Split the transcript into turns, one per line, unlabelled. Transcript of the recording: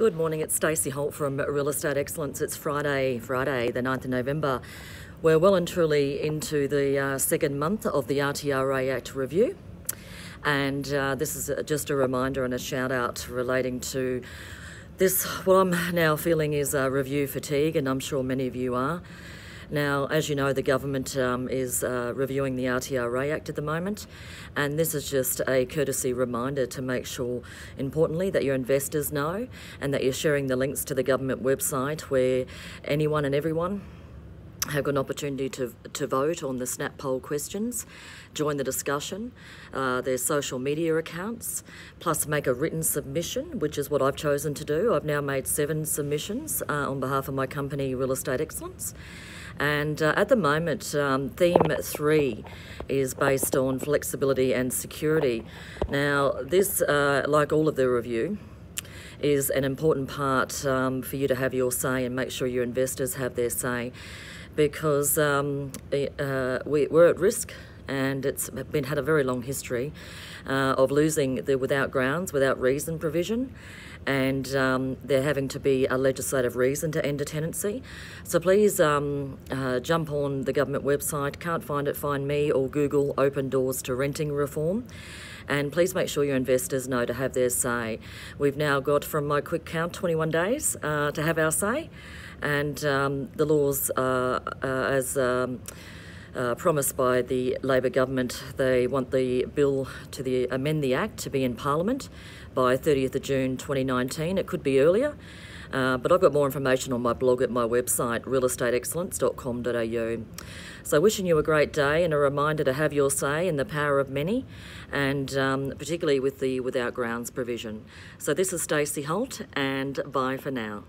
Good morning, it's Stacey Holt from Real Estate Excellence. It's Friday, Friday, the 9th of November. We're well and truly into the uh, second month of the RTRA Act review. And uh, this is just a reminder and a shout out relating to this, what I'm now feeling is uh, review fatigue, and I'm sure many of you are. Now, as you know, the government um, is uh, reviewing the RTRA Act at the moment, and this is just a courtesy reminder to make sure, importantly, that your investors know and that you're sharing the links to the government website where anyone and everyone have got an opportunity to, to vote on the snap poll questions, join the discussion, uh, their social media accounts, plus make a written submission, which is what I've chosen to do. I've now made seven submissions uh, on behalf of my company, Real Estate Excellence. And uh, at the moment, um, theme three is based on flexibility and security. Now, this, uh, like all of the review, is an important part um, for you to have your say and make sure your investors have their say because um, uh, we, we're at risk and it's been had a very long history uh, of losing the without grounds, without reason provision, and um, there having to be a legislative reason to end a tenancy. So please um, uh, jump on the government website. Can't find it? Find me or Google "Open Doors to Renting Reform." And please make sure your investors know to have their say. We've now got, from my quick count, 21 days uh, to have our say, and um, the laws, uh, uh as um, uh, promised by the Labor government. They want the bill to the, amend the Act to be in Parliament by 30th of June 2019. It could be earlier. Uh, but I've got more information on my blog at my website, realestateexcellence.com.au. So, wishing you a great day and a reminder to have your say in the power of many, and um, particularly with the without grounds provision. So, this is Stacey Holt, and bye for now.